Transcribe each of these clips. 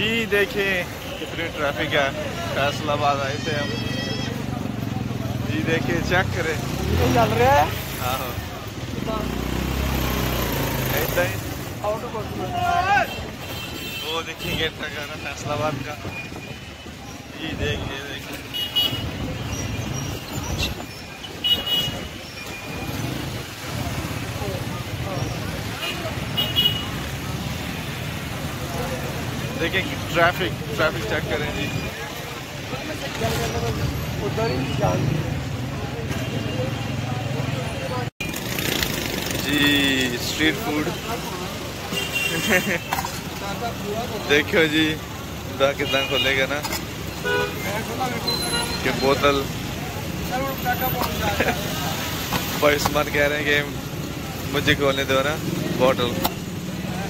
जी देखे कितनी ट्रैफ़िक है। फैसलाबाद आए थे हम। जी देखे चेक करे। चल रहा है। वो देखिए गेट का फैसलाबाद का। जी देखिए देखिए देखें ट्रैफ़िक ट्रैफ़िक चेक करें जी। जी स्ट्रीट फ़ूड देखियो जी दा कितना खोलेगा ना। कि बोतल। बरिस्मान कह रहे हैं कि मुझे खोलने दो ना बोतल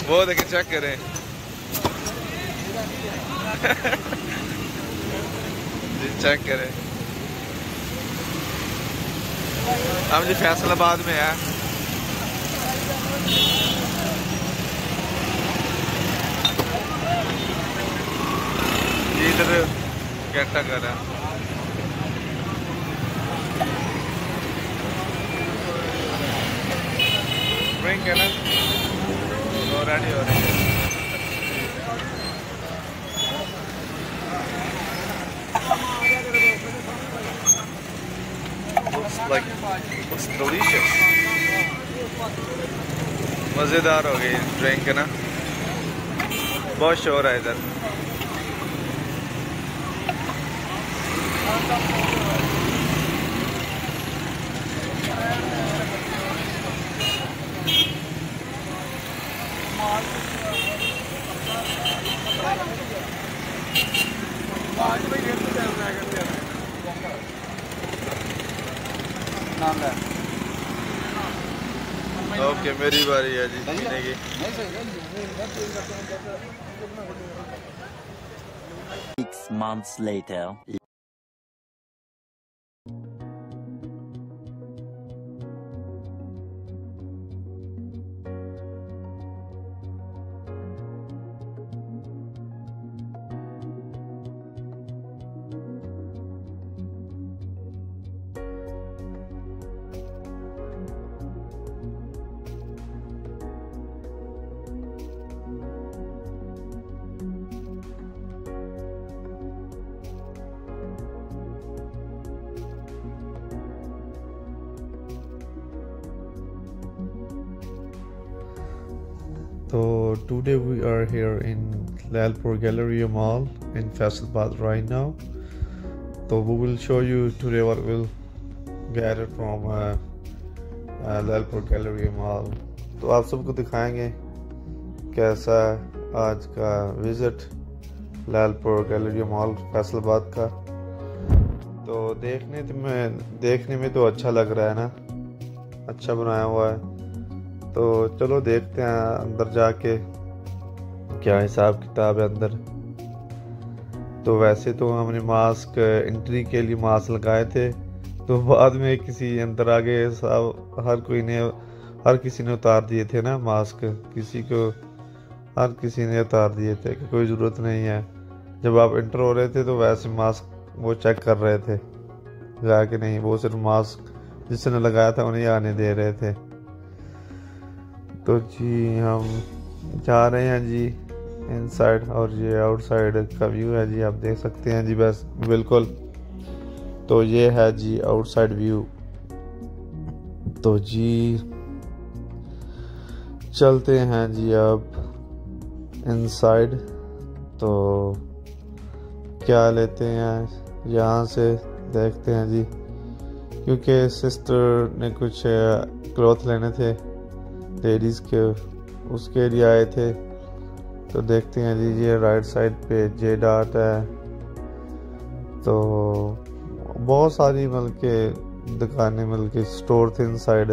वो देखें चेक करें। चेक करें। हम जी फैसलाबाद में है। इधर गट्टा कर रहा है। ड्रिंक है ना ऑलरेडी हो रही है looks like looks delicious मज़ेदार हो गई ड्रिंक ना बहुत शोर है इधर Thank you. ओके मेरी बारी है जी जीने की Six months later. तो today we are here in Lalpur gallery mall in Faisalabad right now तो we will show you today where will get from Lalpur gallery mall तो आप सबको दिखाएँगे कैसा आज का visit Lalpur gallery mall Faisalabad का। तो देखने में देखने में तो अच्छा लग रहा है ना? अच्छा बनाया हुआ है। तो चलो देखते हैं अंदर जाके क्या हिसाब किताब है अंदर। तो वैसे तो हमने मास्क एंट्री के लिए मास्क लगाए थे। तो बाद में किसी अंदर आगे सब, हर कोई ने, हर किसी ने उतार दिए थे ना मास्क किसी को, हर किसी ने उतार दिए थे कि कोई ज़रूरत नहीं है। जब आप इंटर हो रहे थे तो वैसे मास्क वो चेक कर रहे थे। जाके नहीं, वो सिर्फ़ मास्क जिसने लगाया था उन्हें आने दे रहे थे। तो जी, हम जा रहे हैं जी इनसाइड और ये आउटसाइड का व्यू है जी, आप देख सकते हैं जी, बस बिल्कुल। तो ये है जी आउटसाइड व्यू तो जी, चलते हैं जी अब इनसाइड तो क्या लेते हैं, यहाँ से देखते हैं जी, क्योंकि सिस्टर ने कुछ क्लॉथ लेने थे। लेडीज़ के उसके लिए आए थे। तो देखते हैं ये राइट साइड पे जे डाट है। तो बहुत सारी मतलब के दुकानें मतलब के स्टोर थे इन साइड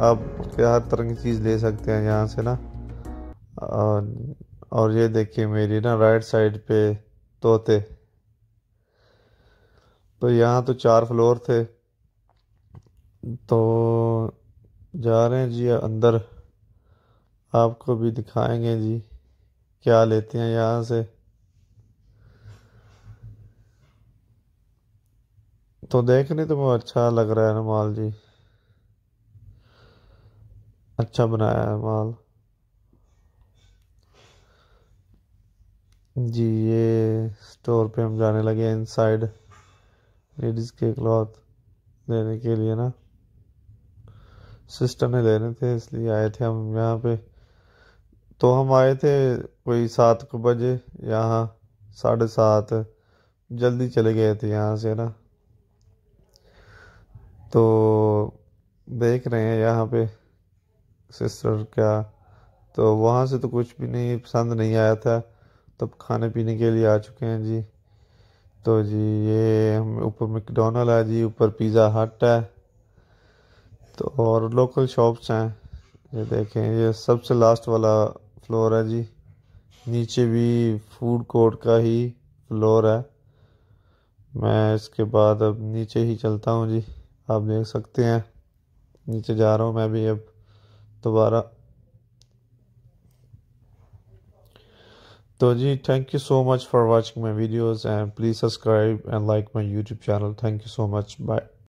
आप हर तरह की चीज़ ले सकते हैं यहाँ से ना। और, और ये देखिए मेरी ना राइट साइड पे तोते। तो यहाँ तो चार फ्लोर थे। तो जा रहे हैं जी अंदर आपको भी दिखाएँगे जी, क्या लेते हैं यहाँ से। तो देखने तो बहुत अच्छा लग रहा है ना माल जी। अच्छा बनाया है माल जी, ये स्टोर पे हम जाने लगे हैं इनसाइड लेडीज़ के क्लॉथ लेने के लिए ना। सिस्टर ने लेने थे, इसलिए आए थे हम यहाँ पे। तो हम आए थे कोई सात को बजे, यहाँ साढ़े सात, जल्दी चले गए थे यहाँ से ना। तो देख रहे हैं यहाँ पे सिस्टर क्या तो वहाँ से तो कुछ भी नहीं, पसंद नहीं आया था। तब खाने पीने के लिए आ चुके हैं जी। तो जी, ये हम ऊपर मैकडोनल्ड है जी, ऊपर पिज़्ज़ा हट है। तो और लोकल शॉप्स हैं। ये देखें, ये सबसे लास्ट वाला फ्लोर है जी। नीचे भी फ़ूड कोर्ट का ही फ्लोर है। मैं इसके बाद अब नीचे ही चलता हूँ जी। आप देख सकते हैं। नीचे जा रहा हूँ मैं भी अब दोबारा। तो जी thank you so much for watching my videos and please subscribe and like my YouTube channel thank you so much bye